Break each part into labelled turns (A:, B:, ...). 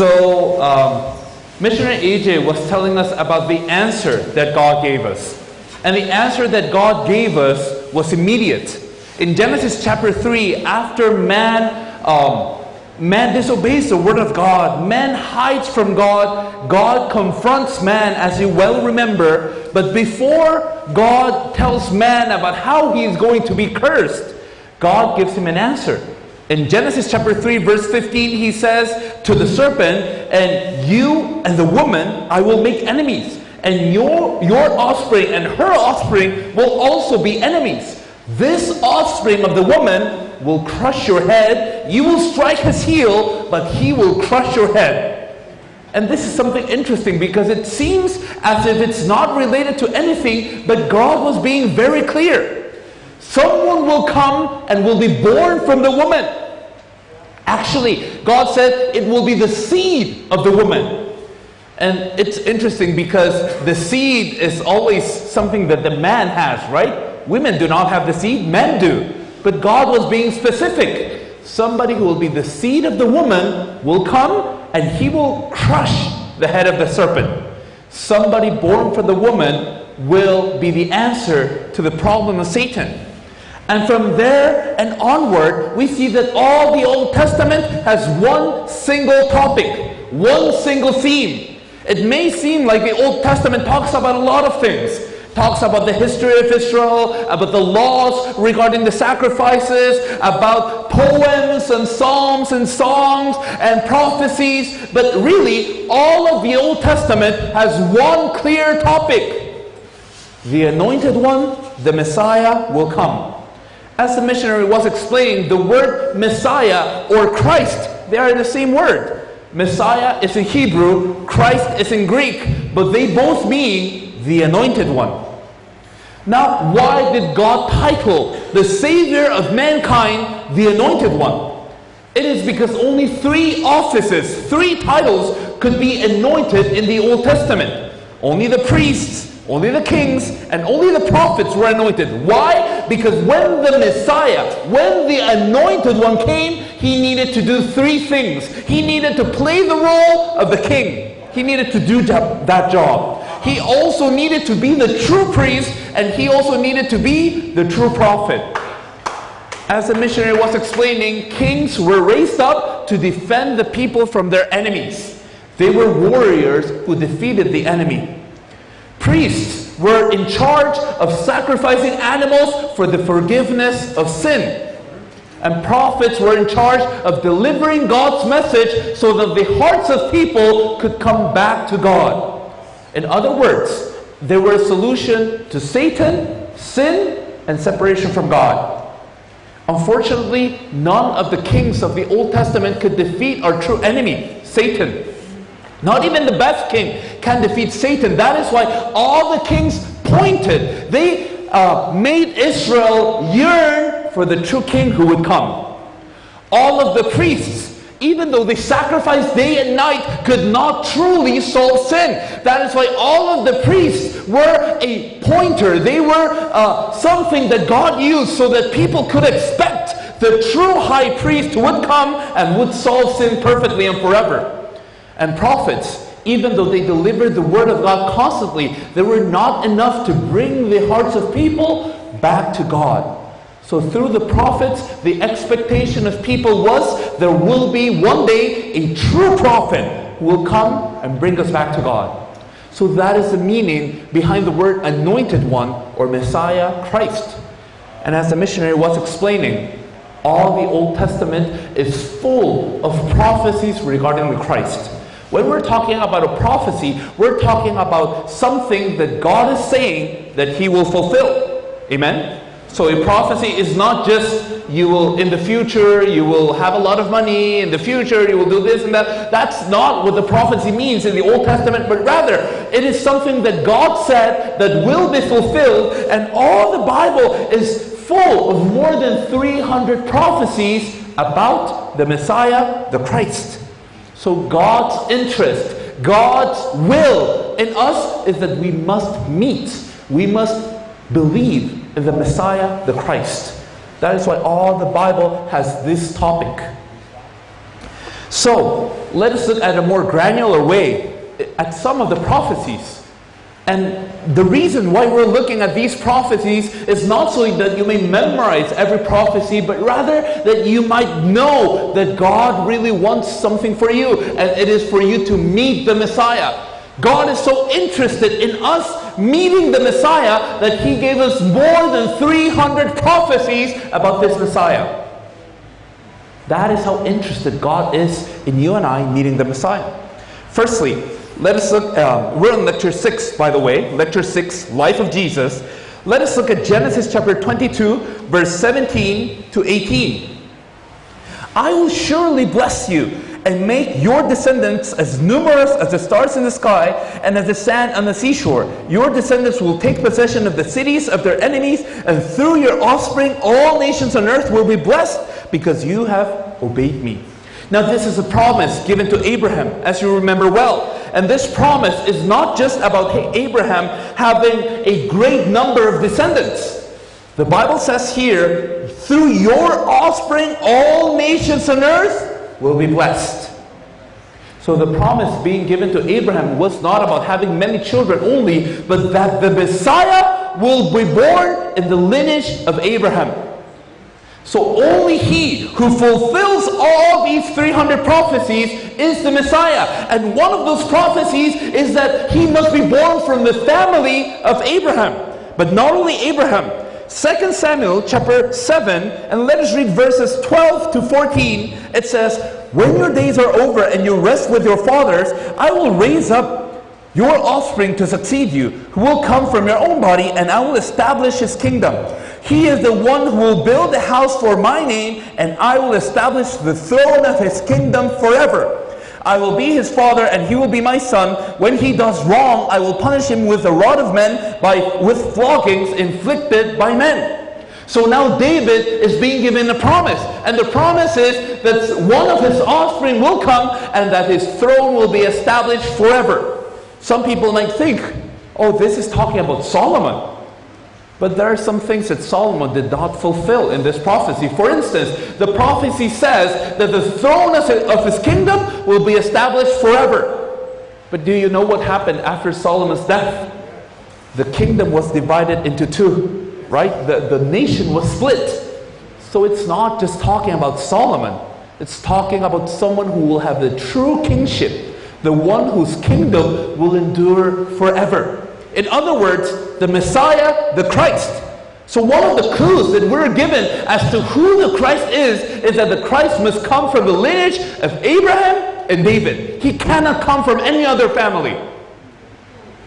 A: So, um, missionary AJ was telling us about the answer that God gave us. And the answer that God gave us was immediate. In Genesis chapter 3, after man, um, man disobeys the word of God, man hides from God, God confronts man, as you well remember. But before God tells man about how he is going to be cursed, God gives him an answer. In Genesis chapter 3, verse 15, he says to the serpent, And you and the woman I will make enemies, and your, your offspring and her offspring will also be enemies. This offspring of the woman will crush your head. You will strike his heel, but he will crush your head. And this is something interesting because it seems as if it's not related to anything, but God was being very clear. Someone will come and will be born from the woman. Actually, God said it will be the seed of the woman. And it's interesting because the seed is always something that the man has, right? Women do not have the seed, men do. But God was being specific. Somebody who will be the seed of the woman will come and he will crush the head of the serpent. Somebody born from the woman will be the answer to the problem of Satan. And from there and onward, we see that all the Old Testament has one single topic, one single theme. It may seem like the Old Testament talks about a lot of things. Talks about the history of Israel, about the laws regarding the sacrifices, about poems and psalms and songs and prophecies. But really, all of the Old Testament has one clear topic. The anointed one, the Messiah, will come. As the missionary was explaining, the word Messiah or Christ, they are the same word. Messiah is in Hebrew, Christ is in Greek, but they both mean the anointed one. Now, why did God title the Savior of mankind the anointed one? It is because only three offices, three titles could be anointed in the Old Testament. Only the priests, only the kings and only the prophets were anointed. Why? Because when the Messiah, when the anointed one came, he needed to do three things. He needed to play the role of the king. He needed to do that job. He also needed to be the true priest and he also needed to be the true prophet. As the missionary was explaining, kings were raised up to defend the people from their enemies. They were warriors who defeated the enemy. Priests were in charge of sacrificing animals for the forgiveness of sin. And prophets were in charge of delivering God's message so that the hearts of people could come back to God. In other words, they were a solution to Satan, sin, and separation from God. Unfortunately, none of the kings of the Old Testament could defeat our true enemy, Satan. Not even the best king can defeat Satan. That is why all the kings pointed. They uh, made Israel yearn for the true king who would come. All of the priests, even though they sacrificed day and night, could not truly solve sin. That is why all of the priests were a pointer. They were uh, something that God used so that people could expect the true high priest would come and would solve sin perfectly and forever and prophets, even though they delivered the word of God constantly, they were not enough to bring the hearts of people back to God. So, through the prophets, the expectation of people was there will be one day a true prophet who will come and bring us back to God. So, that is the meaning behind the word anointed one or Messiah Christ. And as the missionary was explaining, all the Old Testament is full of prophecies regarding the Christ. When we're talking about a prophecy, we're talking about something that God is saying that He will fulfill. Amen? So a prophecy is not just you will, in the future, you will have a lot of money, in the future, you will do this and that. That's not what the prophecy means in the Old Testament, but rather, it is something that God said that will be fulfilled, and all the Bible is full of more than 300 prophecies about the Messiah, the Christ. So God's interest, God's will in us is that we must meet, we must believe in the Messiah, the Christ. That is why all the Bible has this topic. So, let us look at a more granular way at some of the prophecies. And the reason why we're looking at these prophecies is not so that you may memorize every prophecy, but rather that you might know that God really wants something for you, and it is for you to meet the Messiah. God is so interested in us meeting the Messiah that He gave us more than 300 prophecies about this Messiah. That is how interested God is in you and I meeting the Messiah. Firstly, let us look, um, we're in lecture 6, by the way, lecture 6, Life of Jesus. Let us look at Genesis chapter 22, verse 17 to 18. I will surely bless you and make your descendants as numerous as the stars in the sky and as the sand on the seashore. Your descendants will take possession of the cities of their enemies, and through your offspring, all nations on earth will be blessed because you have obeyed me. Now, this is a promise given to Abraham, as you remember well. And this promise is not just about Abraham having a great number of descendants. The Bible says here, through your offspring, all nations on earth will be blessed. So the promise being given to Abraham was not about having many children only, but that the Messiah will be born in the lineage of Abraham. So only he who fulfills all these 300 prophecies is the Messiah. And one of those prophecies is that he must be born from the family of Abraham. But not only Abraham. 2 Samuel chapter 7, and let us read verses 12 to 14. It says, When your days are over and you rest with your fathers, I will raise up your offspring to succeed you, who will come from your own body, and I will establish his kingdom. He is the one who will build a house for my name, and I will establish the throne of his kingdom forever. I will be his father, and he will be my son. When he does wrong, I will punish him with the rod of men, by, with floggings inflicted by men. So now David is being given a promise. And the promise is that one of his offspring will come and that his throne will be established forever. Some people might think, oh, this is talking about Solomon. But there are some things that Solomon did not fulfill in this prophecy. For instance, the prophecy says that the throne of his kingdom will be established forever. But do you know what happened after Solomon's death? The kingdom was divided into two, right? The, the nation was split. So it's not just talking about Solomon, it's talking about someone who will have the true kingship, the one whose kingdom will endure forever. In other words, the Messiah, the Christ. So, one of the clues that we're given as to who the Christ is is that the Christ must come from the lineage of Abraham and David. He cannot come from any other family.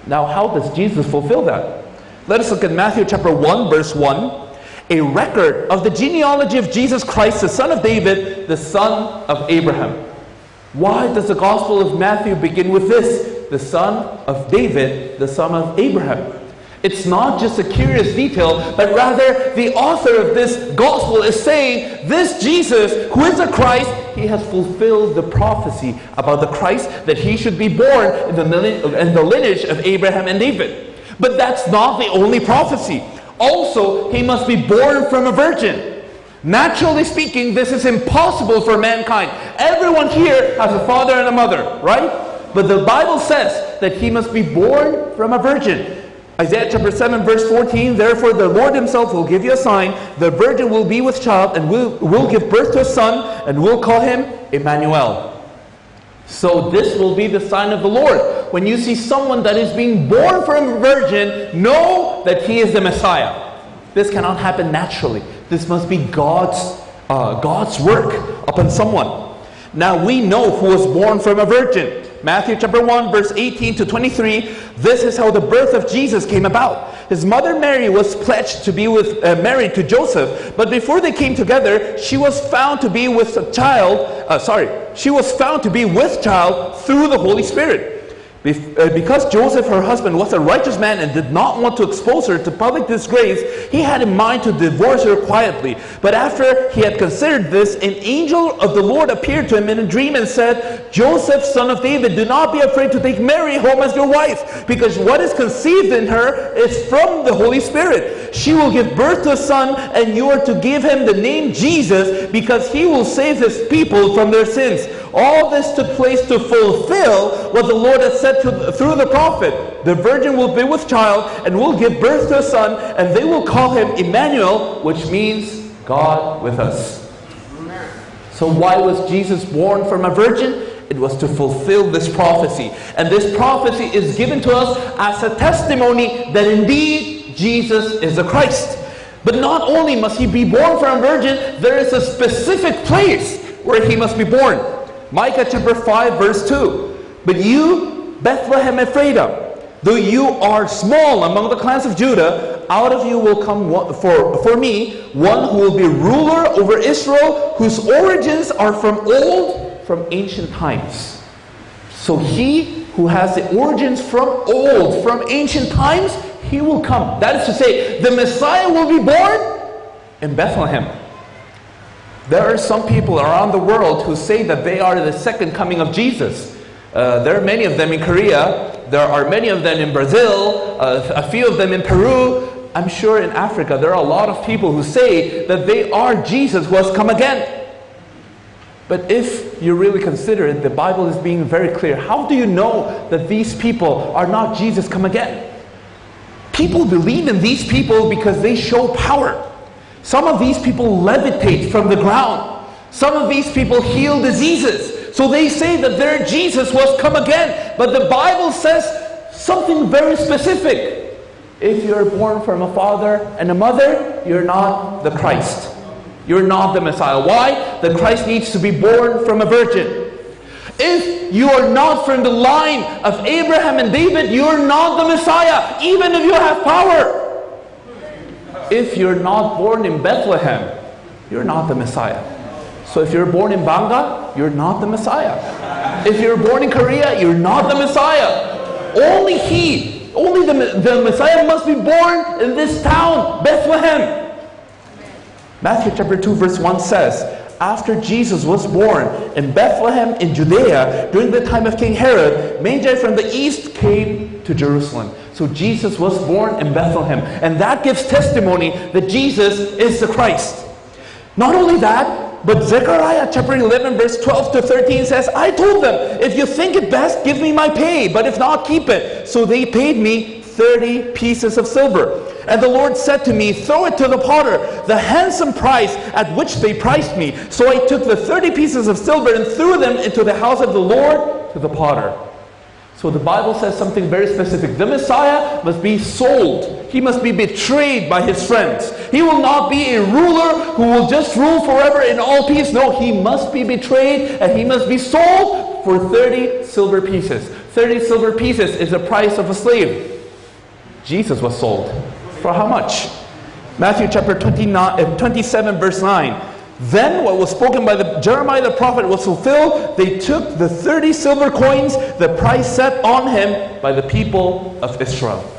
A: Now, how does Jesus fulfill that? Let us look at Matthew chapter 1, verse 1. A record of the genealogy of Jesus Christ, the son of David, the son of Abraham. Why does the Gospel of Matthew begin with this? The son of David, the son of Abraham. It's not just a curious detail, but rather the author of this gospel is saying this Jesus, who is the Christ, he has fulfilled the prophecy about the Christ that he should be born in the, in the lineage of Abraham and David. But that's not the only prophecy. Also, he must be born from a virgin. Naturally speaking, this is impossible for mankind. Everyone here has a father and a mother, right? But the Bible says that he must be born from a virgin. Isaiah chapter 7, verse 14 Therefore, the Lord himself will give you a sign. The virgin will be with child and will, will give birth to a son, and will call him Emmanuel. So, this will be the sign of the Lord. When you see someone that is being born from a virgin, know that he is the Messiah. This cannot happen naturally. This must be God's, uh, God's work upon someone. Now, we know who was born from a virgin. Matthew chapter 1, verse 18 to 23, this is how the birth of Jesus came about. His mother Mary was pledged to be with, uh, married to Joseph, but before they came together, she was found to be with a child, uh, sorry, she was found to be with child through the Holy Spirit. Uh, because Joseph, her husband, was a righteous man and did not want to expose her to public disgrace, he had in mind to divorce her quietly. But after he had considered this, an angel of the Lord appeared to him in a dream and said, Joseph, son of David, do not be afraid to take Mary home as your wife, because what is conceived in her is from the Holy Spirit. She will give birth to a son, and you are to give him the name Jesus, because he will save his people from their sins. All this took place to fulfill what the Lord had said to, through the prophet. The virgin will be with child and will give birth to a son, and they will call him Emmanuel, which means God with us. So, why was Jesus born from a virgin? It was to fulfill this prophecy. And this prophecy is given to us as a testimony that indeed Jesus is the Christ. But not only must he be born from a virgin, there is a specific place where he must be born. Micah chapter 5, verse 2. But you, Bethlehem Ephraim, though you are small among the clans of Judah, out of you will come for, for me one who will be ruler over Israel, whose origins are from old, from ancient times. So he who has the origins from old, from ancient times, he will come. That is to say, the Messiah will be born in Bethlehem. There are some people around the world who say that they are the second coming of Jesus. Uh, there are many of them in Korea. There are many of them in Brazil. Uh, a few of them in Peru. I'm sure in Africa there are a lot of people who say that they are Jesus who has come again. But if you really consider it, the Bible is being very clear. How do you know that these people are not Jesus come again? People believe in these people because they show power. Some of these people levitate from the ground. Some of these people heal diseases. So they say that their Jesus was come again. But the Bible says something very specific. If you're born from a father and a mother, you're not the Christ. You're not the Messiah. Why? The Christ needs to be born from a virgin. If you are not from the line of Abraham and David, you're not the Messiah, even if you have power. If you're not born in Bethlehem, you're not the Messiah. So if you're born in Gbarnga, you're not the Messiah. If you're born in Korea, you're not the Messiah. Only He, only the, the Messiah must be born in this town, Bethlehem. Matthew chapter 2, verse 1 says, after Jesus was born in Bethlehem in Judea during the time of King Herod, Magi from the east came to Jerusalem. So Jesus was born in Bethlehem. And that gives testimony that Jesus is the Christ. Not only that, but Zechariah chapter 11, verse 12 to 13 says, I told them, if you think it best, give me my pay, but if not, keep it. So they paid me 30 pieces of silver. And the Lord said to me, Throw it to the potter, the handsome price at which they priced me. So I took the 30 pieces of silver and threw them into the house of the Lord to the potter. So the Bible says something very specific. The Messiah must be sold. He must be betrayed by his friends. He will not be a ruler who will just rule forever in all peace. No, he must be betrayed and he must be sold for 30 silver pieces. 30 silver pieces is the price of a slave. Jesus was sold. For how much? Matthew chapter 29, uh, 27, verse 9. Then what was spoken by the Jeremiah the prophet was fulfilled. They took the 30 silver coins, the price set on him by the people of Israel.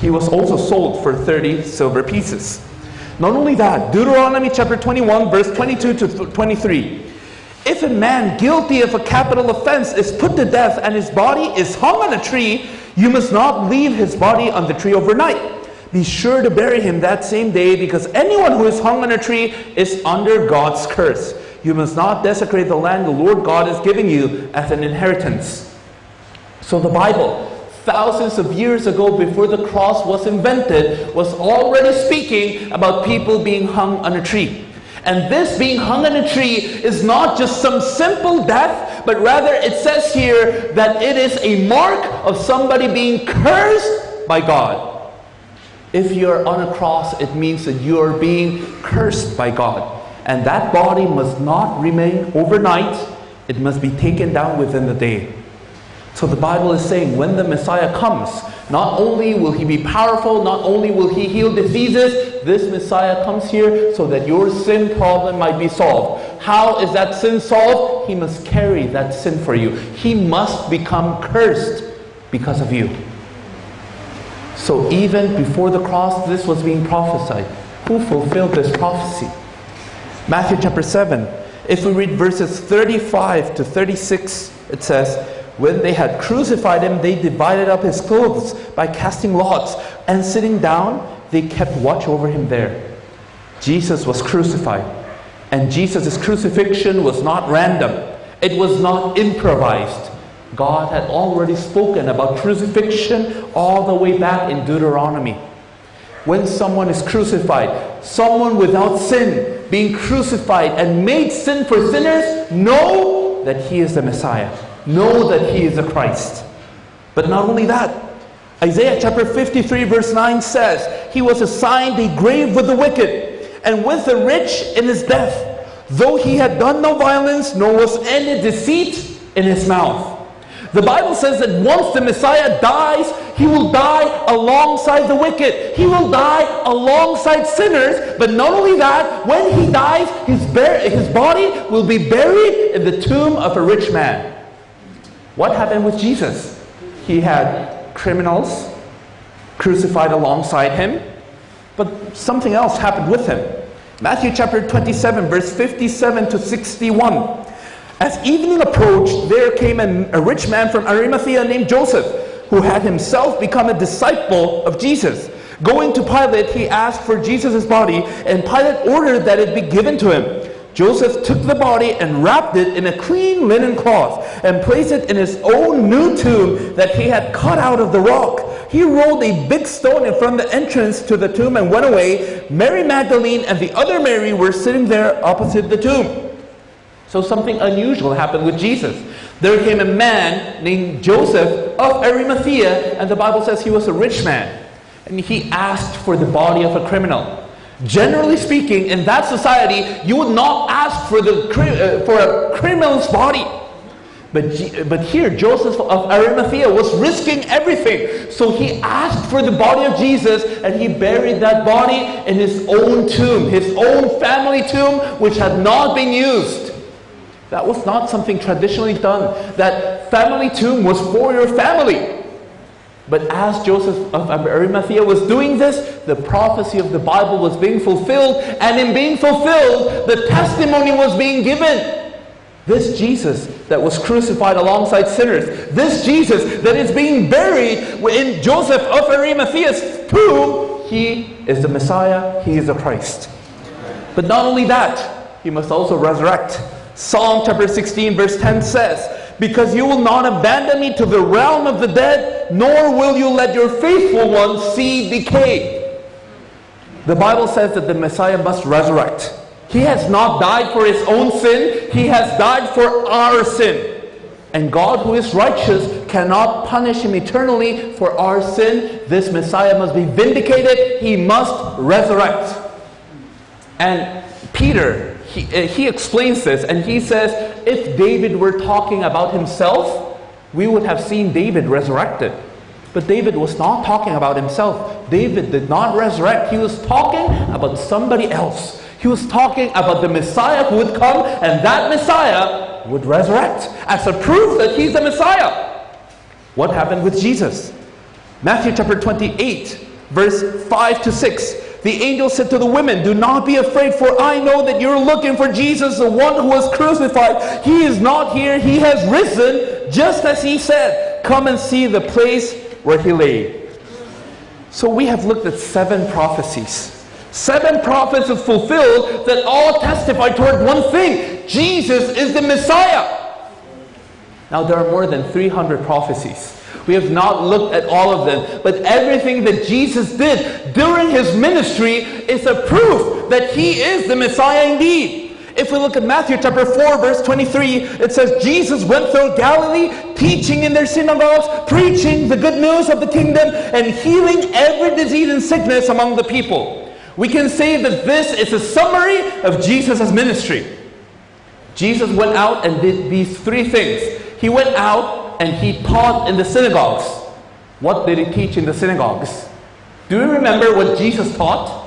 A: He was also sold for 30 silver pieces. Not only that, Deuteronomy chapter 21, verse 22 to 23. If a man guilty of a capital offense is put to death and his body is hung on a tree, you must not leave his body on the tree overnight. Be sure to bury him that same day because anyone who is hung on a tree is under God's curse. You must not desecrate the land the Lord God is giving you as an inheritance. So the Bible, thousands of years ago before the cross was invented, was already speaking about people being hung on a tree. And this being hung on a tree is not just some simple death, but rather it says here that it is a mark of somebody being cursed by God. If you're on a cross, it means that you are being cursed by God. And that body must not remain overnight, it must be taken down within the day. So the Bible is saying when the Messiah comes, not only will he be powerful, not only will he heal diseases, this Messiah comes here so that your sin problem might be solved. How is that sin solved? He must carry that sin for you. He must become cursed because of you. So even before the cross, this was being prophesied. Who fulfilled this prophecy? Matthew chapter 7. If we read verses 35 to 36, it says, when they had crucified him, they divided up his clothes by casting lots, and sitting down, they kept watch over him there. Jesus was crucified, and Jesus' crucifixion was not random. It was not improvised. God had already spoken about crucifixion all the way back in Deuteronomy. When someone is crucified, someone without sin being crucified and made sin for sinners, know that he is the Messiah. Know that he is the Christ. But not only that, Isaiah chapter 53, verse 9 says, He was assigned a grave with the wicked and with the rich in his death, though he had done no violence, nor was any deceit in his mouth. The Bible says that once the Messiah dies, he will die alongside the wicked. He will die alongside sinners. But not only that, when he dies, his, his body will be buried in the tomb of a rich man. What happened with Jesus? He had criminals crucified alongside him, but something else happened with him. Matthew chapter 27, verse 57 to 61. As evening approached, there came a, a rich man from Arimathea named Joseph, who had himself become a disciple of Jesus. Going to Pilate, he asked for Jesus' body, and Pilate ordered that it be given to him. Joseph took the body and wrapped it in a clean linen cloth and placed it in his own new tomb that he had cut out of the rock. He rolled a big stone in front of the entrance to the tomb and went away. Mary Magdalene and the other Mary were sitting there opposite the tomb. So something unusual happened with Jesus. There came a man named Joseph of Arimathea, and the Bible says he was a rich man. And he asked for the body of a criminal. Generally speaking, in that society, you would not ask for, the, uh, for a criminal's body. But, but here, Joseph of Arimathea was risking everything. So he asked for the body of Jesus and he buried that body in his own tomb, his own family tomb, which had not been used. That was not something traditionally done. That family tomb was for your family. But as Joseph of Arimathea was doing this, the prophecy of the Bible was being fulfilled, and in being fulfilled, the testimony was being given. This Jesus that was crucified alongside sinners, this Jesus that is being buried in Joseph of Arimathea's tomb, he is the Messiah, he is the Christ. But not only that, he must also resurrect. Psalm chapter 16, verse 10 says, Because you will not abandon me to the realm of the dead, nor will you let your faithful one see decay. The Bible says that the Messiah must resurrect. He has not died for his own sin, he has died for our sin. And God, who is righteous, cannot punish him eternally for our sin. This Messiah must be vindicated, he must resurrect. And Peter, he, uh, he explains this and he says, if David were talking about himself, we would have seen David resurrected. But David was not talking about himself. David did not resurrect. He was talking about somebody else. He was talking about the Messiah who would come, and that Messiah would resurrect as a proof that he's the Messiah. What happened with Jesus? Matthew chapter 28, verse 5 to 6. The angel said to the women, Do not be afraid, for I know that you're looking for Jesus, the one who was crucified. He is not here, he has risen, just as he said. Come and see the place where he lay. So we have looked at seven prophecies. Seven prophets fulfilled that all testify toward one thing Jesus is the Messiah. Now, there are more than 300 prophecies. We have not looked at all of them, but everything that Jesus did during his ministry is a proof that he is the Messiah indeed. If we look at Matthew chapter 4, verse 23, it says, Jesus went through Galilee, teaching in their synagogues, preaching the good news of the kingdom, and healing every disease and sickness among the people. We can say that this is a summary of Jesus' ministry. Jesus went out and did these three things. He went out and he taught in the synagogues. What did he teach in the synagogues? Do you remember what Jesus taught?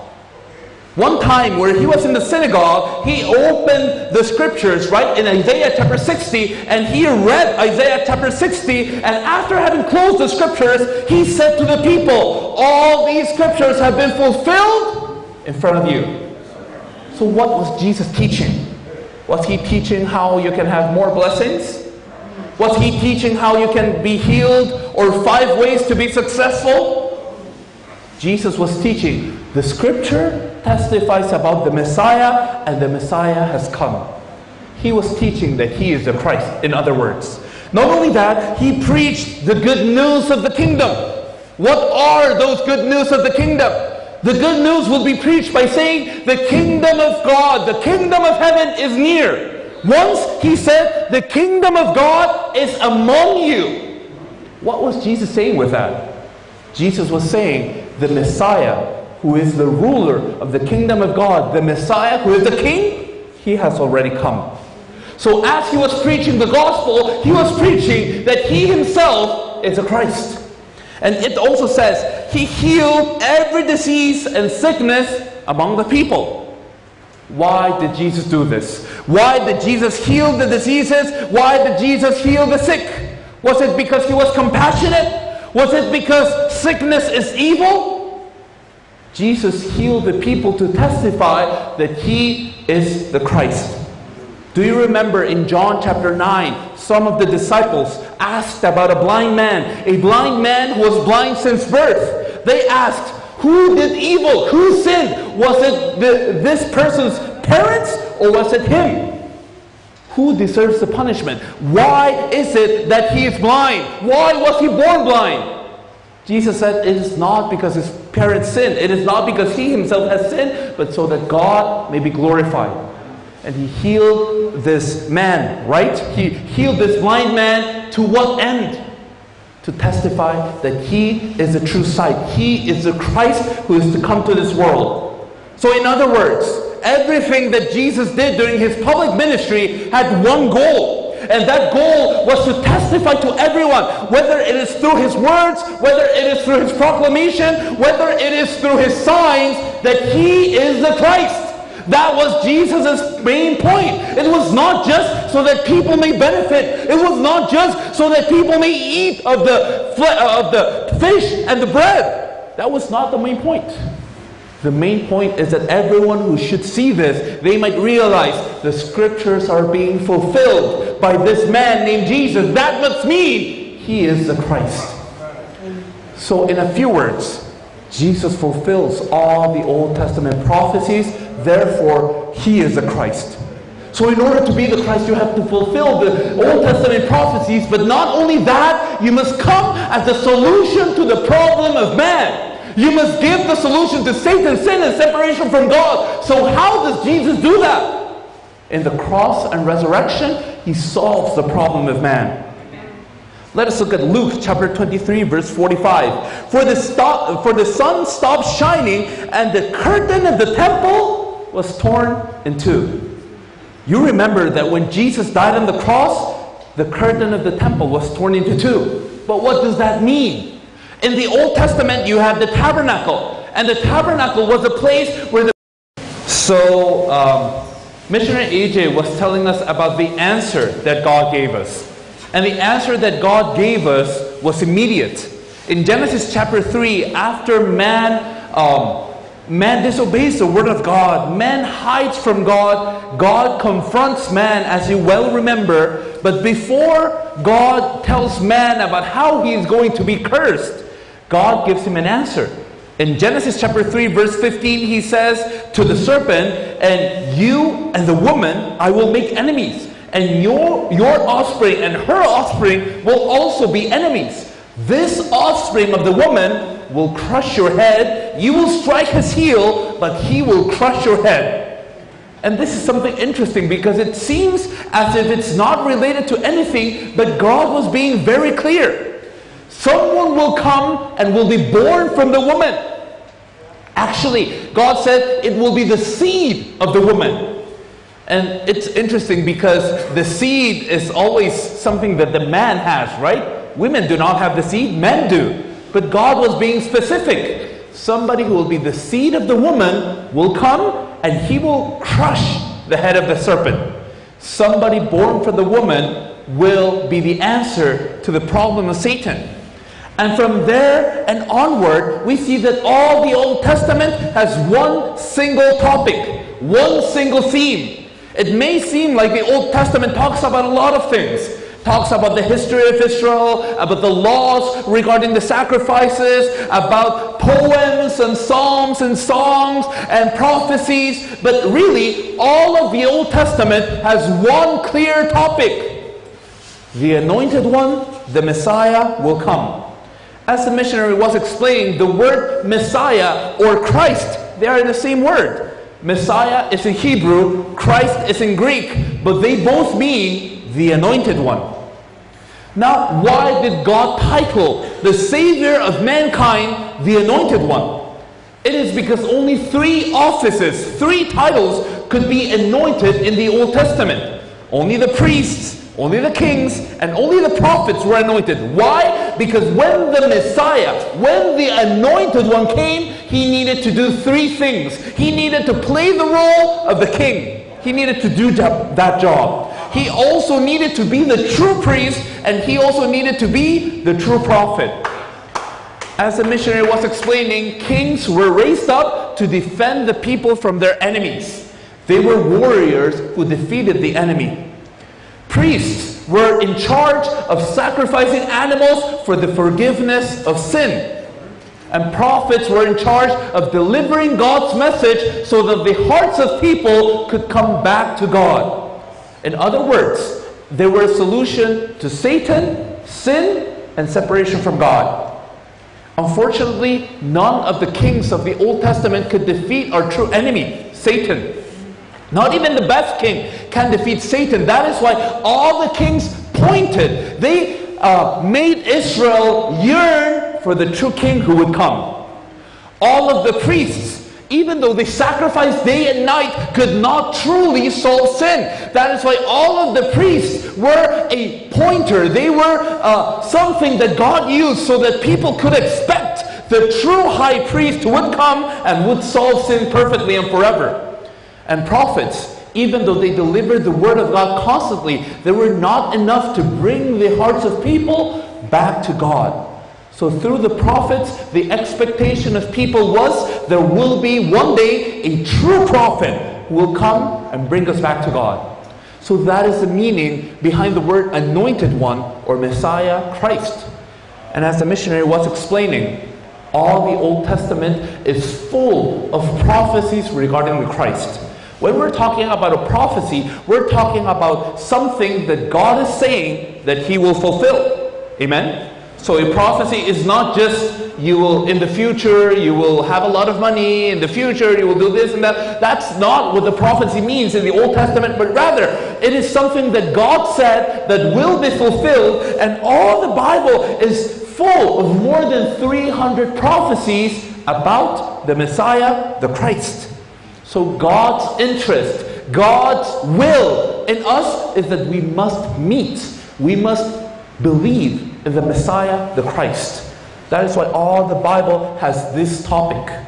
A: One time where he was in the synagogue, he opened the scriptures, right, in Isaiah chapter 60, and he read Isaiah chapter 60, and after having closed the scriptures, he said to the people, All these scriptures have been fulfilled in front of you. So, what was Jesus teaching? Was he teaching how you can have more blessings? Was he teaching how you can be healed or five ways to be successful? Jesus was teaching the scripture testifies about the Messiah and the Messiah has come. he was teaching that he is the Christ, in other words. Not only that, he preached the good news of the kingdom. What are those good news of the kingdom? The good news will be preached by saying, The kingdom of God, the kingdom of heaven is near. Once he said, The kingdom of God is among you. What was Jesus saying with that? Jesus was saying, The Messiah, who is the ruler of the kingdom of God, the Messiah, who is the king, he has already come. So as he was preaching the gospel, he was preaching that he himself is a Christ. And it also says he healed every disease and sickness among the people. Why did Jesus do this? Why did Jesus heal the diseases? Why did Jesus heal the sick? Was it because he was compassionate? Was it because sickness is evil? Jesus healed the people to testify that he is the Christ. Do you remember in John chapter 9, some of the disciples asked about a blind man, a blind man who was blind since birth. They asked, Who did evil? Who sinned? Was it the, this person's parents or was it him? Who deserves the punishment? Why is it that he is blind? Why was he born blind? Jesus said it is not because his parents sinned. It is not because he himself has sinned, but so that God may be glorified and he healed this man, right? He healed this blind man to what end? To testify that he is the true sight. He is the Christ who is to come to this world. So, in other words, everything that Jesus did during his public ministry had one goal. And that goal was to testify to everyone, whether it is through his words, whether it is through his proclamation, whether it is through his signs, that he is the Christ. That was Jesus' main point. It was not just so that people may benefit. It was not just so that people may eat of the, uh, of the fish and the bread. That was not the main point. The main point is that everyone who should see this, they might realize the scriptures are being fulfilled by this man named Jesus. That must mean he is the Christ. So, in a few words, Jesus fulfills all the Old Testament prophecies Therefore, he is the Christ. So, in order to be the Christ, you have to fulfill the Old Testament prophecies, but not only that, you must come as the solution to the problem of man. You must give the solution to Satan, sin and separation from God. So, how does Jesus do that? In the cross and resurrection, he solves the problem of man. Let us look at Luke chapter 23, verse 45. For the, stop, for the sun stopped shining, and the curtain of the temple was torn in two. You remember that when Jesus died on the cross, the curtain of the temple was torn into two. But what does that mean? In the Old Testament, you have the tabernacle, and the tabernacle was a place where the. So, um, missionary AJ was telling us about the answer that God gave us. And the answer that God gave us was immediate. In Genesis chapter 3, after man um, Man disobeys the word of God. Man hides from God. God confronts man, as you well remember. But before God tells man about how he is going to be cursed, God gives him an answer. In Genesis chapter 3, verse 15, he says to the serpent, And you and the woman I will make enemies, and your, your offspring and her offspring will also be enemies. This offspring of the woman will crush your head. You will strike his heel, but he will crush your head. And this is something interesting because it seems as if it's not related to anything, but God was being very clear. Someone will come and will be born from the woman. Actually, God said it will be the seed of the woman. And it's interesting because the seed is always something that the man has, right? Women do not have the seed, men do. But God was being specific. Somebody who will be the seed of the woman will come and he will crush the head of the serpent. Somebody born from the woman will be the answer to the problem of Satan. And from there and onward, we see that all the Old Testament has one single topic, one single theme. It may seem like the Old Testament talks about a lot of things talks about the history of Israel, about the laws regarding the sacrifices, about poems and psalms and songs and prophecies. But really, all of the Old Testament has one clear topic the anointed one, the Messiah, will come. As the missionary was explaining, the word Messiah or Christ, they are the same word. Messiah is in Hebrew, Christ is in Greek, but they both mean the anointed one. Now, why did God title the Savior of mankind the Anointed One? It is because only three offices, three titles could be anointed in the Old Testament. Only the priests, only the kings, and only the prophets were anointed. Why? Because when the Messiah, when the anointed one came, he needed to do three things. He needed to play the role of the king. He needed to do that job he also needed to be the true priest and he also needed to be the true prophet. As the missionary was explaining, kings were raised up to defend the people from their enemies. They were warriors who defeated the enemy. Priests were in charge of sacrificing animals for the forgiveness of sin. And prophets were in charge of delivering God's message so that the hearts of people could come back to God. In other words, they were a solution to Satan, sin, and separation from God. Unfortunately, none of the kings of the Old Testament could defeat our true enemy, Satan. Not even the best king can defeat Satan. That is why all the kings pointed. They uh, made Israel yearn for the true king who would come. All of the priests even though they sacrificed day and night, could not truly solve sin. That is why all of the priests were a pointer. They were uh, something that God used so that people could expect the true high priest who would come and would solve sin perfectly and forever. And prophets, even though they delivered the word of God constantly, they were not enough to bring the hearts of people back to God. So through the prophets, the expectation of people was there will be one day a true prophet who will come and bring us back to God. So that is the meaning behind the word anointed one or Messiah Christ. And as the missionary was explaining, all the Old Testament is full of prophecies regarding the Christ. When we're talking about a prophecy, we're talking about something that God is saying that He will fulfill. Amen? So a prophecy is not just you will in the future you will have a lot of money in the future you will do this and that. That's not what the prophecy means in the Old Testament, but rather it is something that God said that will be fulfilled, and all the Bible is full of more than 300 prophecies about the Messiah, the Christ. So God's interest, God's will in us is that we must meet, we must believe in the Messiah, the Christ. That is why all the Bible has this topic.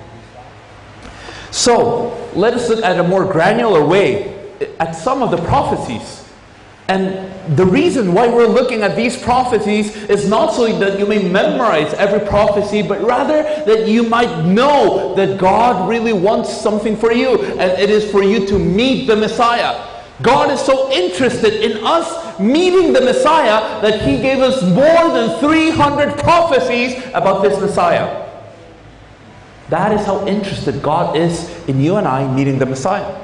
A: So, let us look at a more granular way at some of the prophecies. And the reason why we're looking at these prophecies is not so that you may memorize every prophecy, but rather that you might know that God really wants something for you, and it is for you to meet the Messiah. God is so interested in us meeting the Messiah that He gave us more than 300 prophecies about this Messiah. That is how interested God is in you and I meeting the Messiah.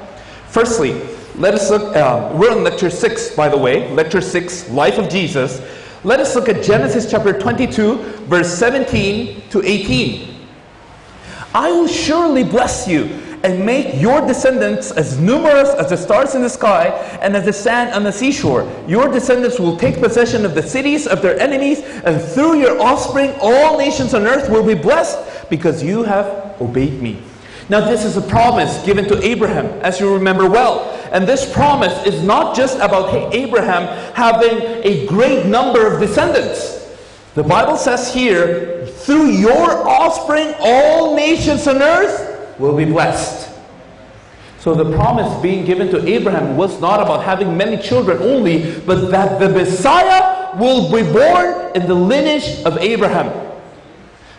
A: Firstly, let us look, uh, we're on lecture 6, by the way, lecture 6, Life of Jesus. Let us look at Genesis chapter 22, verse 17 to 18. I will surely bless you and make your descendants as numerous as the stars in the sky and as the sand on the seashore. Your descendants will take possession of the cities of their enemies, and through your offspring, all nations on earth will be blessed because you have obeyed me. Now, this is a promise given to Abraham, as you remember well. And this promise is not just about Abraham having a great number of descendants. The Bible says here, through your offspring, all nations on earth will be blessed. So the promise being given to Abraham was not about having many children only, but that the Messiah will be born in the lineage of Abraham.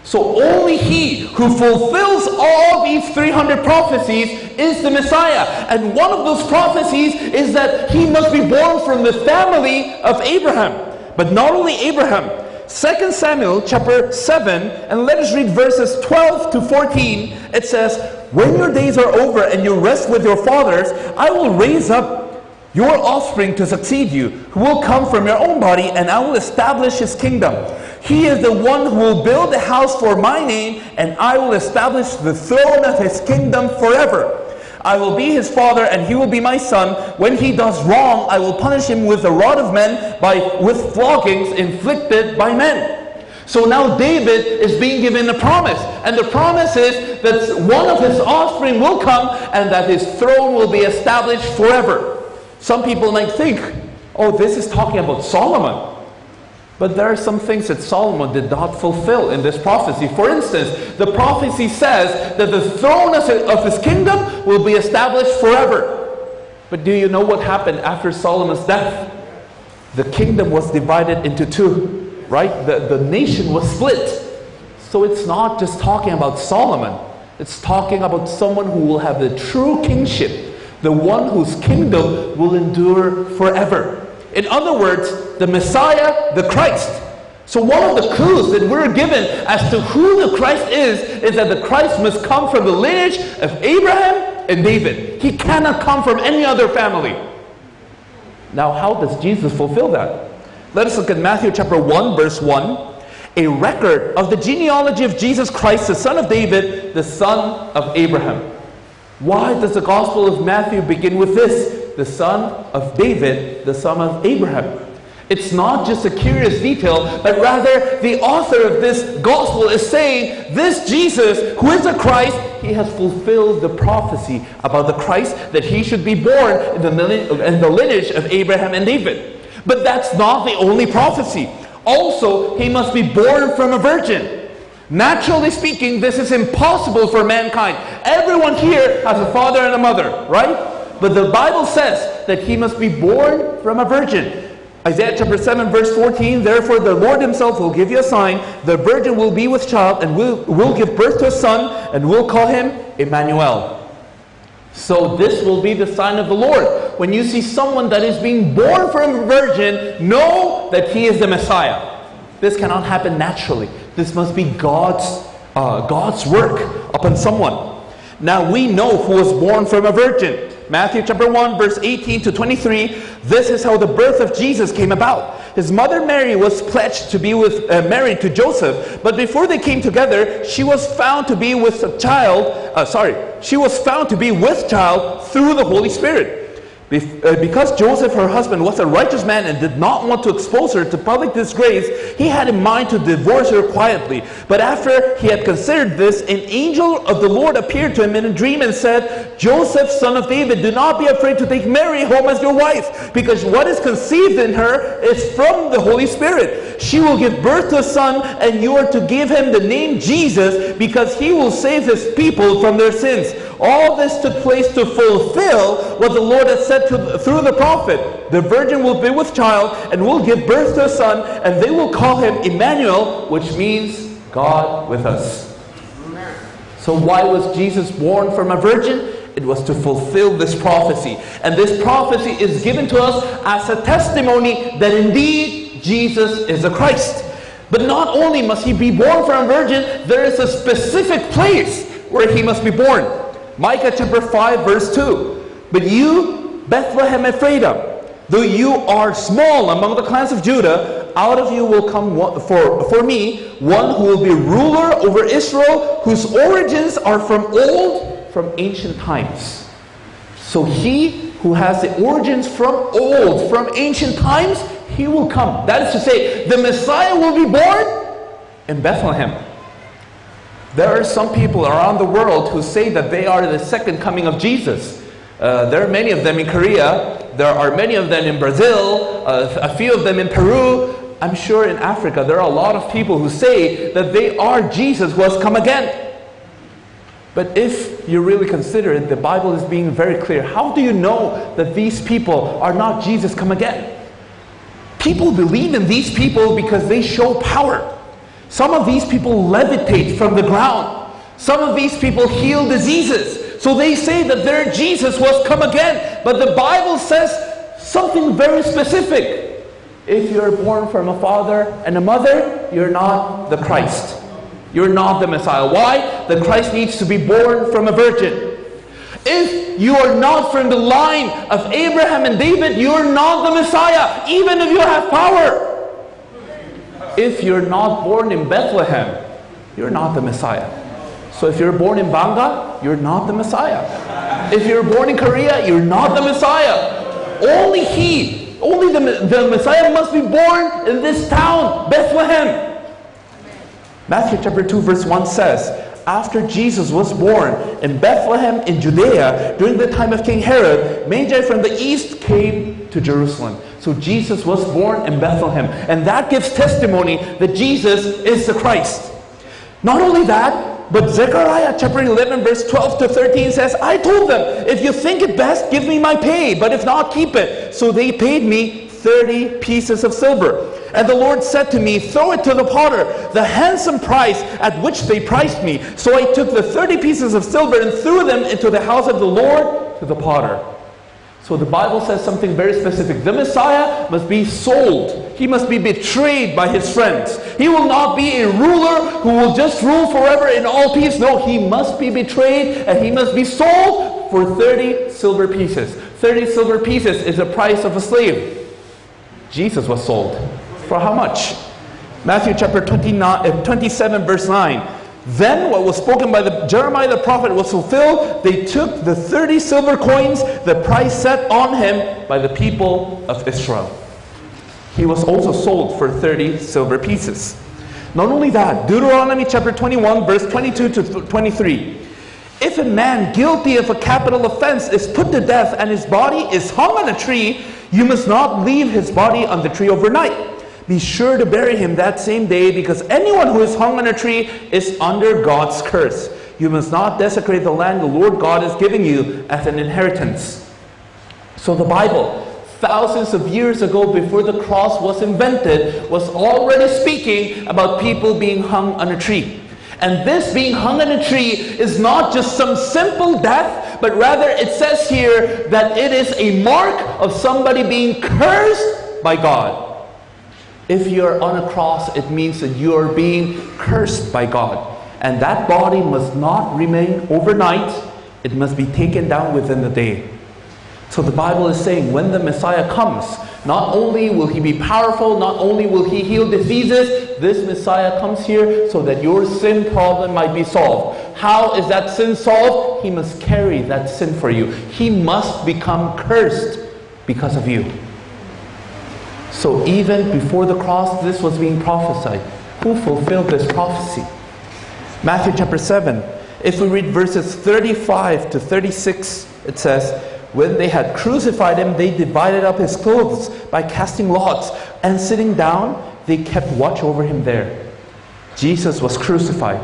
A: So only he who fulfills all these 300 prophecies is the Messiah. And one of those prophecies is that he must be born from the family of Abraham. But not only Abraham. 2 Samuel chapter 7, and let us read verses 12 to 14. It says, When your days are over and you rest with your fathers, I will raise up your offspring to succeed you, who will come from your own body, and I will establish his kingdom. He is the one who will build a house for my name, and I will establish the throne of his kingdom forever. I will be his father, and he will be my son. When he does wrong, I will punish him with the rod of men, by, with floggings inflicted by men. So now David is being given a promise. And the promise is that one of his offspring will come and that his throne will be established forever. Some people might think, oh, this is talking about Solomon. But there are some things that Solomon did not fulfill in this prophecy. For instance, the prophecy says that the throne of his kingdom will be established forever. But do you know what happened after Solomon's death? The kingdom was divided into two, right? The, the nation was split. So it's not just talking about Solomon, it's talking about someone who will have the true kingship, the one whose kingdom will endure forever. In other words, the Messiah, the Christ. So one of the clues that we're given as to who the Christ is, is that the Christ must come from the lineage of Abraham and David. He cannot come from any other family. Now, how does Jesus fulfill that? Let us look at Matthew chapter 1, verse 1. A record of the genealogy of Jesus Christ, the son of David, the son of Abraham. Why does the Gospel of Matthew begin with this? the son of David, the son of Abraham. It's not just a curious detail, but rather the author of this gospel is saying this Jesus, who is the Christ, he has fulfilled the prophecy about the Christ that he should be born in the, in the lineage of Abraham and David. But that's not the only prophecy. Also, he must be born from a virgin. Naturally speaking, this is impossible for mankind. Everyone here has a father and a mother, right? But the Bible says that he must be born from a virgin. Isaiah chapter 7, verse 14 Therefore, the Lord himself will give you a sign. The virgin will be with child and will, will give birth to a son, and will call him Emmanuel. So, this will be the sign of the Lord. When you see someone that is being born from a virgin, know that he is the Messiah. This cannot happen naturally. This must be God's, uh, God's work upon someone. Now we know who was born from a virgin. Matthew chapter 1, verse 18 to 23. This is how the birth of Jesus came about. His mother Mary was pledged to be with, uh, married to Joseph, but before they came together, she was found to be with a child, uh, sorry, she was found to be with child through the Holy Spirit. Uh, because Joseph, her husband, was a righteous man and did not want to expose her to public disgrace, he had in mind to divorce her quietly. But after he had considered this, an angel of the Lord appeared to him in a dream and said, Joseph, son of David, do not be afraid to take Mary home as your wife, because what is conceived in her is from the Holy Spirit. She will give birth to a son, and you are to give him the name Jesus, because he will save his people from their sins. All this took place to fulfill what the Lord had said to, through the prophet. The virgin will be with child and will give birth to a son, and they will call him Emmanuel, which means God with us. So, why was Jesus born from a virgin? It was to fulfill this prophecy. And this prophecy is given to us as a testimony that indeed Jesus is the Christ. But not only must he be born from a virgin, there is a specific place where he must be born. Micah chapter 5, verse 2. But you, Bethlehem Ephrathah, though you are small among the clans of Judah, out of you will come for, for me one who will be ruler over Israel, whose origins are from old, from ancient times. So he who has the origins from old, from ancient times, he will come. That is to say, the Messiah will be born in Bethlehem. There are some people around the world who say that they are the second coming of Jesus. Uh, there are many of them in Korea. There are many of them in Brazil. Uh, a few of them in Peru. I'm sure in Africa there are a lot of people who say that they are Jesus who has come again. But if you really consider it, the Bible is being very clear. How do you know that these people are not Jesus come again? People believe in these people because they show power. Some of these people levitate from the ground. Some of these people heal diseases. So they say that their Jesus was come again. But the Bible says something very specific. If you're born from a father and a mother, you're not the Christ. You're not the Messiah. Why? The Christ needs to be born from a virgin. If you are not from the line of Abraham and David, you're not the Messiah, even if you have power. If you're not born in Bethlehem, you're not the Messiah. So if you're born in Gbarnga, you're not the Messiah. If you're born in Korea, you're not the Messiah. Only He, only the, the Messiah must be born in this town, Bethlehem. Matthew chapter 2, verse 1 says, After Jesus was born in Bethlehem in Judea during the time of King Herod, Magi from the east came to Jerusalem. So Jesus was born in Bethlehem. And that gives testimony that Jesus is the Christ. Not only that, but Zechariah chapter 11, verse 12 to 13 says, I told them, if you think it best, give me my pay, but if not, keep it. So they paid me 30 pieces of silver. And the Lord said to me, Throw it to the potter, the handsome price at which they priced me. So I took the 30 pieces of silver and threw them into the house of the Lord to the potter. So the Bible says something very specific. The Messiah must be sold. He must be betrayed by his friends. He will not be a ruler who will just rule forever in all peace. No, he must be betrayed and he must be sold for 30 silver pieces. 30 silver pieces is the price of a slave. Jesus was sold. For how much? Matthew chapter 29, uh, 27, verse 9. Then what was spoken by the, Jeremiah the prophet was fulfilled. They took the 30 silver coins, the price set on him by the people of Israel. He was also sold for 30 silver pieces. Not only that, Deuteronomy chapter 21, verse 22 to 23. If a man guilty of a capital offense is put to death and his body is hung on a tree, you must not leave his body on the tree overnight be sure to bury him that same day because anyone who is hung on a tree is under God's curse. You must not desecrate the land the Lord God is giving you as an inheritance. So the Bible, thousands of years ago before the cross was invented, was already speaking about people being hung on a tree. And this being hung on a tree is not just some simple death, but rather it says here that it is a mark of somebody being cursed by God. If you're on a cross, it means that you are being cursed by God. And that body must not remain overnight, it must be taken down within the day. So the Bible is saying when the Messiah comes, not only will he be powerful, not only will he heal diseases, this Messiah comes here so that your sin problem might be solved. How is that sin solved? He must carry that sin for you. He must become cursed because of you. So even before the cross, this was being prophesied. Who fulfilled this prophecy? Matthew chapter 7. If we read verses 35 to 36, it says, When they had crucified him, they divided up his clothes by casting lots, and sitting down, they kept watch over him there. Jesus was crucified,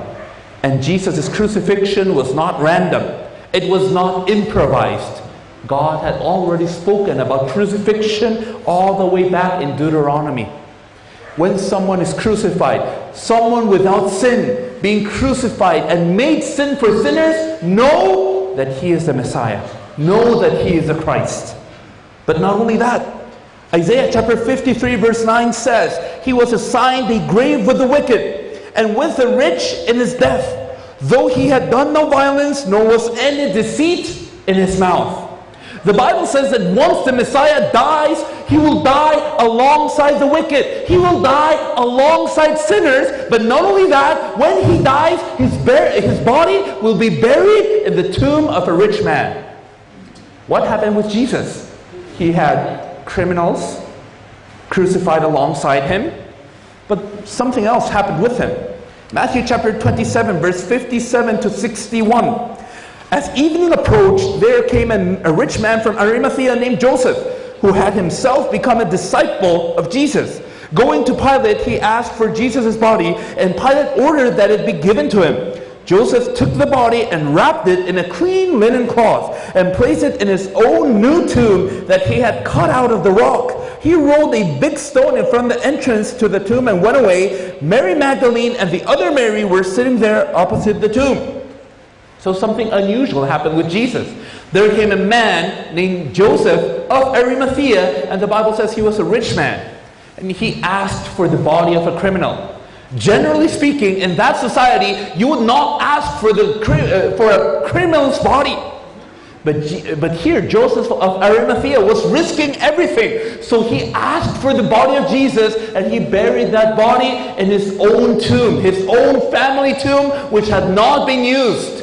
A: and Jesus' crucifixion was not random, it was not improvised. God had already spoken about crucifixion all the way back in Deuteronomy. When someone is crucified, someone without sin being crucified and made sin for sinners, know that he is the Messiah. Know that he is the Christ. But not only that, Isaiah chapter 53, verse 9 says, He was assigned a grave with the wicked and with the rich in his death, though he had done no violence, nor was any deceit in his mouth. The Bible says that once the Messiah dies, he will die alongside the wicked. He will die alongside sinners. But not only that, when he dies, his, his body will be buried in the tomb of a rich man. What happened with Jesus? He had criminals crucified alongside him, but something else happened with him. Matthew chapter 27, verse 57 to 61. As evening approached, there came a, a rich man from Arimathea named Joseph, who had himself become a disciple of Jesus. Going to Pilate, he asked for Jesus' body, and Pilate ordered that it be given to him. Joseph took the body and wrapped it in a clean linen cloth and placed it in his own new tomb that he had cut out of the rock. He rolled a big stone in front of the entrance to the tomb and went away. Mary Magdalene and the other Mary were sitting there opposite the tomb. So something unusual happened with Jesus. There came a man named Joseph of Arimathea, and the Bible says he was a rich man. and he asked for the body of a criminal. Generally speaking, in that society, you would not ask for, the, uh, for a criminal's body. But, but here, Joseph of Arimathea was risking everything. So he asked for the body of Jesus and he buried that body in his own tomb, his own family tomb, which had not been used.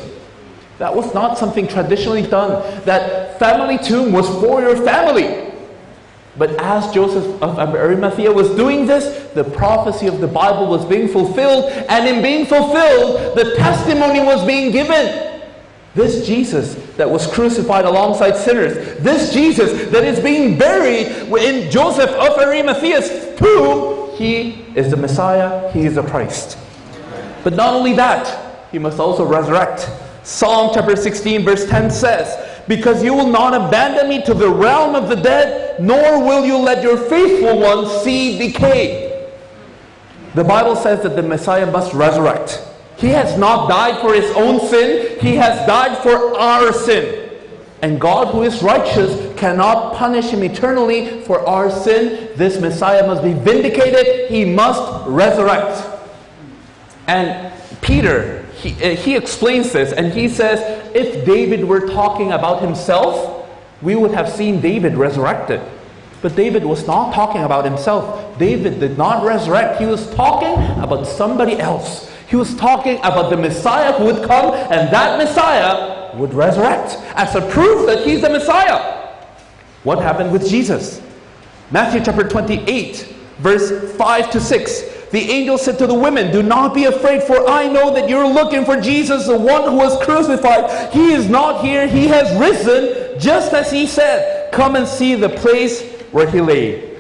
A: That was not something traditionally done. That family tomb was for your family. But as Joseph of Arimathea was doing this, the prophecy of the Bible was being fulfilled, and in being fulfilled, the testimony was being given. This Jesus that was crucified alongside sinners, this Jesus that is being buried in Joseph of Arimathea's tomb, he is the Messiah, he is the Christ. But not only that, he must also resurrect. Psalm chapter 16, verse 10 says, Because you will not abandon me to the realm of the dead, nor will you let your faithful one see decay. The Bible says that the Messiah must resurrect. He has not died for his own sin, he has died for our sin. And God, who is righteous, cannot punish him eternally for our sin. This Messiah must be vindicated, he must resurrect. And Peter, he, uh, he explains this and he says, if David were talking about himself, we would have seen David resurrected. But David was not talking about himself. David did not resurrect. He was talking about somebody else. He was talking about the Messiah who would come, and that Messiah would resurrect as a proof that he's the Messiah. What happened with Jesus? Matthew chapter 28, verse 5 to 6. The angel said to the women, Do not be afraid, for I know that you're looking for Jesus, the one who was crucified. He is not here, he has risen, just as he said. Come and see the place where he lay.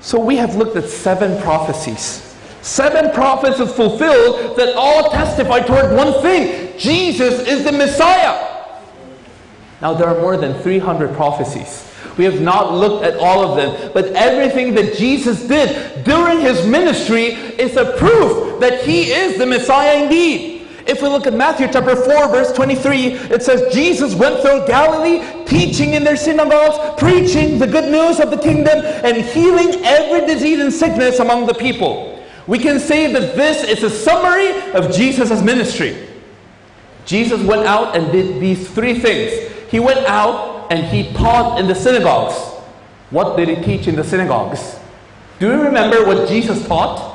A: So we have looked at seven prophecies Seven prophets have fulfilled that all testify toward one thing Jesus is the Messiah. Now, there are more than 300 prophecies. We have not looked at all of them, but everything that Jesus did during his ministry is a proof that he is the Messiah indeed. If we look at Matthew chapter 4, verse 23, it says, Jesus went through Galilee, teaching in their synagogues, preaching the good news of the kingdom, and healing every disease and sickness among the people. We can say that this is a summary of Jesus' ministry. Jesus went out and did these three things. He went out and he taught in the synagogues. What did he teach in the synagogues? Do you remember what Jesus taught?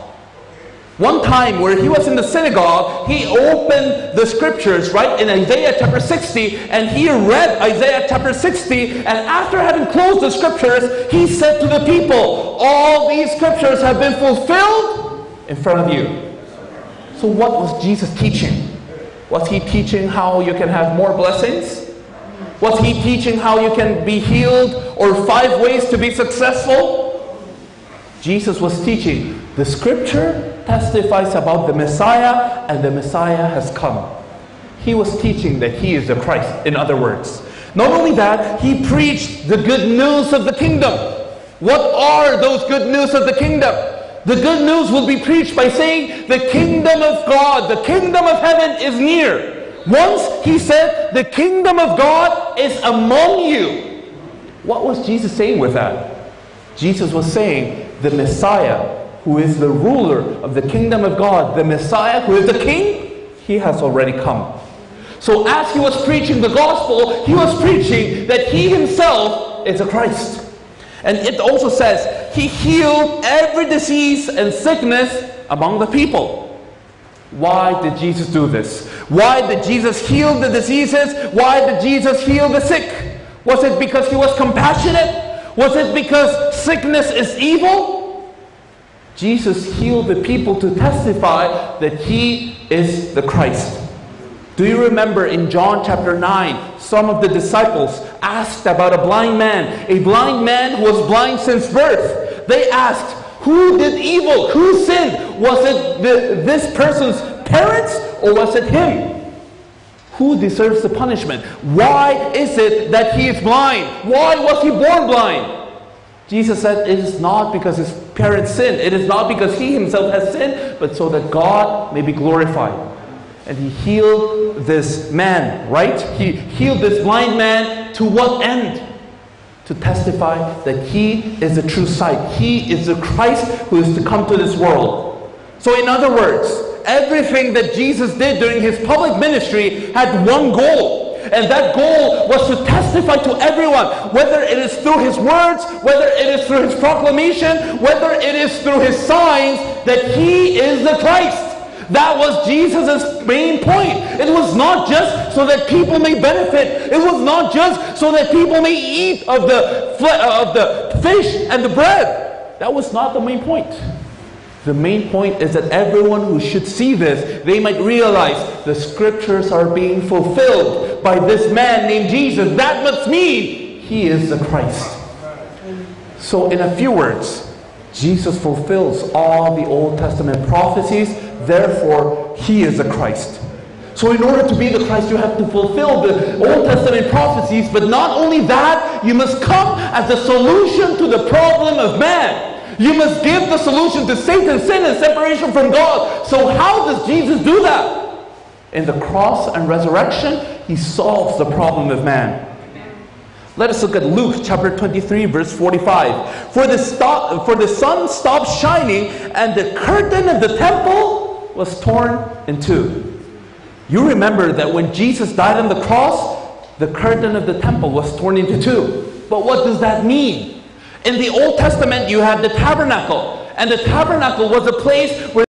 A: One time where he was in the synagogue, he opened the scriptures, right, in Isaiah chapter 60, and he read Isaiah chapter 60, and after having closed the scriptures, he said to the people, All these scriptures have been fulfilled in front of you. So, what was Jesus teaching? Was he teaching how you can have more blessings? Was he teaching how you can be healed or five ways to be successful? Jesus was teaching the scripture testifies about the Messiah and the Messiah has come. He was teaching that he is the Christ, in other words. Not only that, he preached the good news of the kingdom. What are those good news of the kingdom? The good news will be preached by saying, The kingdom of God, the kingdom of heaven is near. Once he said, The kingdom of God is among you. What was Jesus saying with that? Jesus was saying, The Messiah, who is the ruler of the kingdom of God, the Messiah, who is the king, he has already come. So, as he was preaching the gospel, he was preaching that he himself is a Christ. And it also says, He healed every disease and sickness among the people. Why did Jesus do this? Why did Jesus heal the diseases? Why did Jesus heal the sick? Was it because he was compassionate? Was it because sickness is evil? Jesus healed the people to testify that he is the Christ. Do you remember in John chapter 9, some of the disciples asked about a blind man, a blind man who was blind since birth. They asked, Who did evil? Who sinned? Was it the, this person's parents or was it him? Who deserves the punishment? Why is it that he is blind? Why was he born blind? Jesus said it is not because his parents sinned. It is not because he himself has sinned, but so that God may be glorified and he healed this man, right? He healed this blind man to what end? To testify that he is the true sight. He is the Christ who is to come to this world. So, in other words, everything that Jesus did during his public ministry had one goal. And that goal was to testify to everyone, whether it is through his words, whether it is through his proclamation, whether it is through his signs, that he is the Christ. That was Jesus' main point. It was not just so that people may benefit. It was not just so that people may eat of the, uh, of the fish and the bread. That was not the main point. The main point is that everyone who should see this, they might realize the scriptures are being fulfilled by this man named Jesus. That must mean he is the Christ. So, in a few words, Jesus fulfills all the Old Testament prophecies Therefore, he is the Christ. So, in order to be the Christ, you have to fulfill the Old Testament prophecies, but not only that, you must come as the solution to the problem of man. You must give the solution to Satan's sin and separation from God. So, how does Jesus do that? In the cross and resurrection, he solves the problem of man. Let us look at Luke chapter 23, verse 45. For the, stop, for the sun stopped shining, and the curtain of the temple was torn in two. You remember that when Jesus died on the cross, the curtain of the temple was torn into two. But what does that mean? In the Old Testament, you had the tabernacle, and the tabernacle was a place where